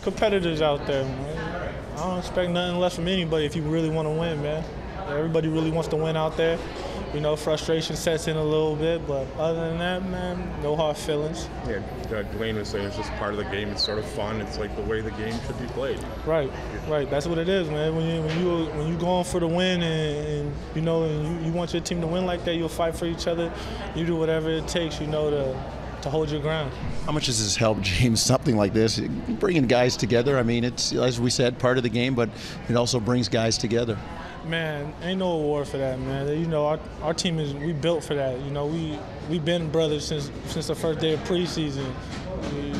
Competitors out there, man. I don't expect nothing less from anybody if you really want to win, man. Everybody really wants to win out there. You know, frustration sets in a little bit, but other than that, man, no hard feelings. Yeah, uh, Dwane was saying it's just part of the game. It's sort of fun. It's like the way the game should be played. Right, right. That's what it is, man. When you when you when you going for the win and, and you know and you, you want your team to win like that, you'll fight for each other. You do whatever it takes, you know, to to hold your ground. How much does this help, James? Something like this, bringing guys together. I mean, it's as we said, part of the game, but it also brings guys together. Man, ain't no award for that, man. You know, our, our team is we built for that. You know, we we've been brothers since since the first day of preseason. We,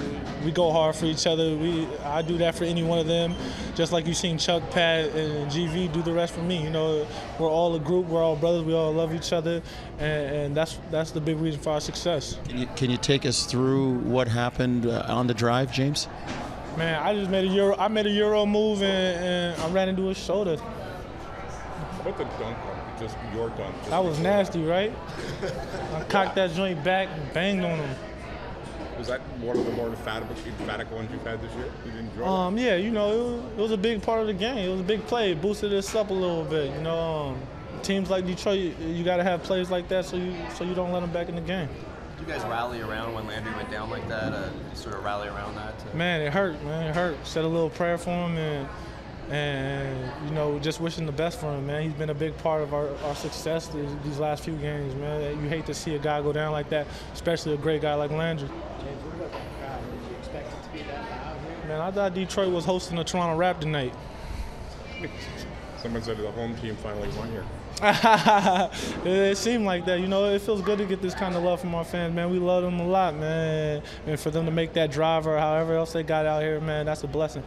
we go hard for each other. We I do that for any one of them, just like you've seen Chuck, Pat, and GV do the rest for me. You know, we're all a group. We're all brothers. We all love each other, and, and that's that's the big reason for our success. Can you, can you take us through what happened uh, on the drive, James? Man, I just made a euro. I made a euro move, and, and I ran into his shoulder. How about the dunk? Just your dunk. Just That was nasty, right? I cocked that joint back and banged on him. Was that one of the more emphatic, emphatic ones you've had this year? You enjoyed Um, yeah, you know, it was, it was a big part of the game. It was a big play. It boosted us up a little bit. You know, um, teams like Detroit, you, you got to have plays like that so you so you don't let them back in the game. Did you guys rally around when Landry went down like that? Uh, sort of rally around that? To... Man, it hurt. Man, it hurt. Said a little prayer for him and and you know just wishing the best for him. Man, he's been a big part of our, our success these, these last few games. Man, you hate to see a guy go down like that, especially a great guy like Landry. James, what about the crowd? Did you expect it to be that loud here? Man, I thought Detroit was hosting the Toronto Raptor tonight. Someone said the home team finally won here. it seemed like that. You know, it feels good to get this kind of love from our fans, man. We love them a lot, man. And for them to make that drive or however else they got out here, man, that's a blessing.